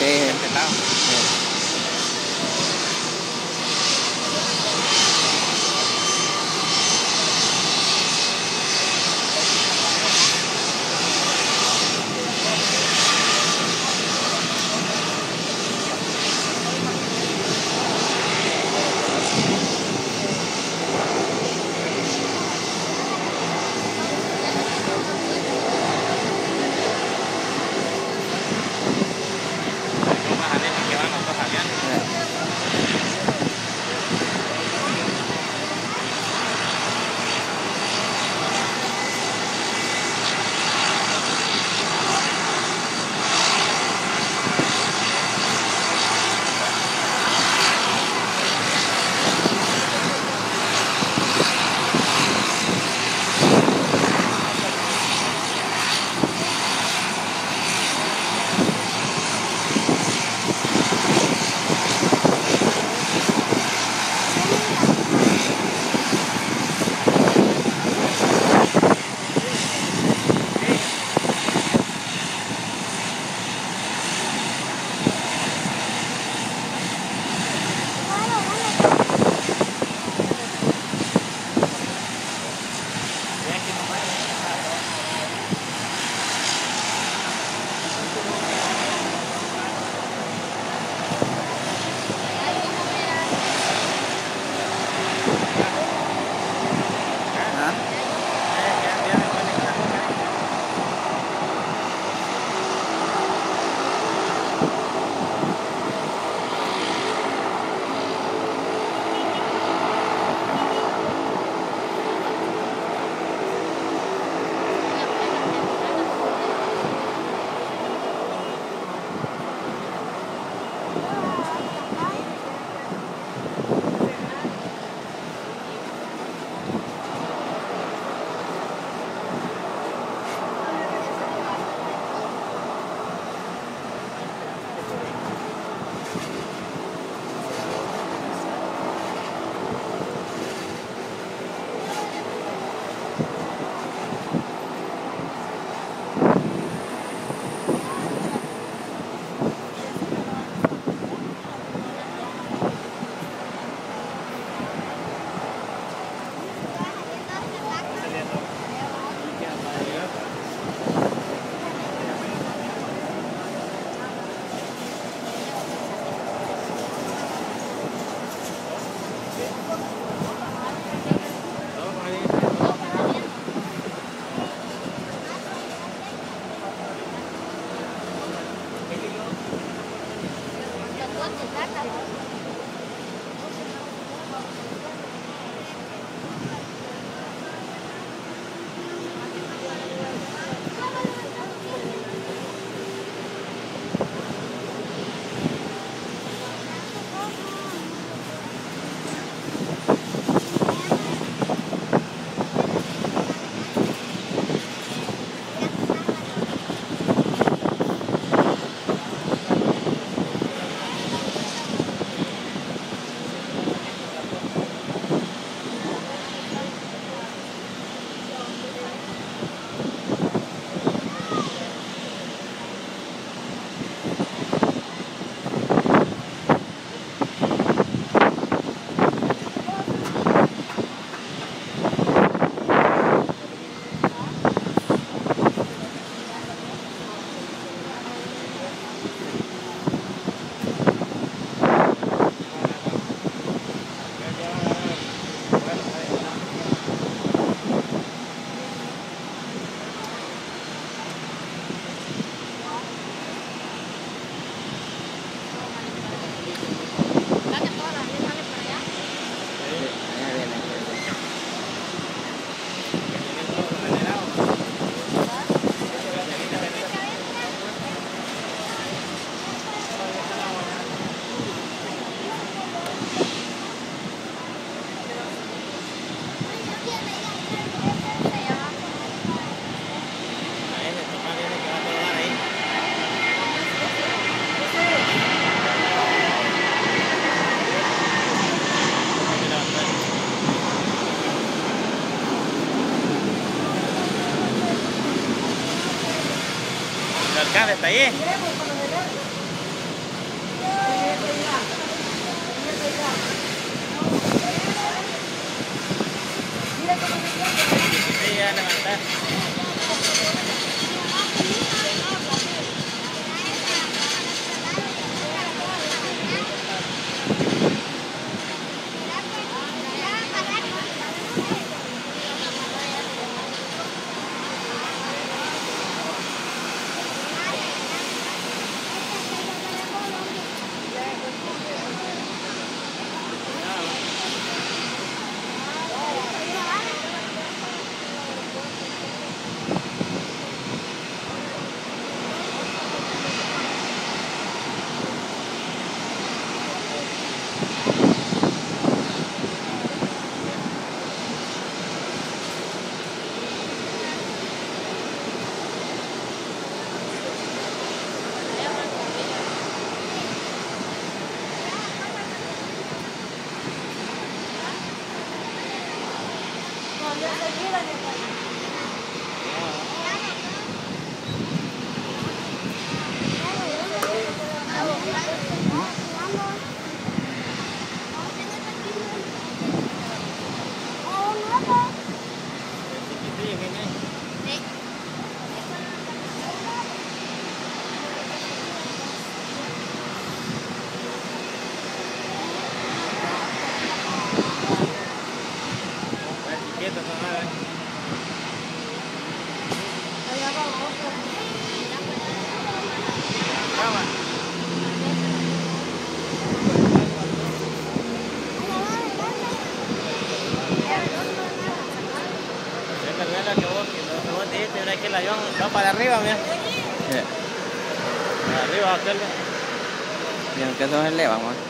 Sí. acá del taller. Sí, ya levantar. いいね。Dijiste, mira que el avión va para arriba, mira. Yeah. Para arriba, aquel. Y aunque eso es eleva, man.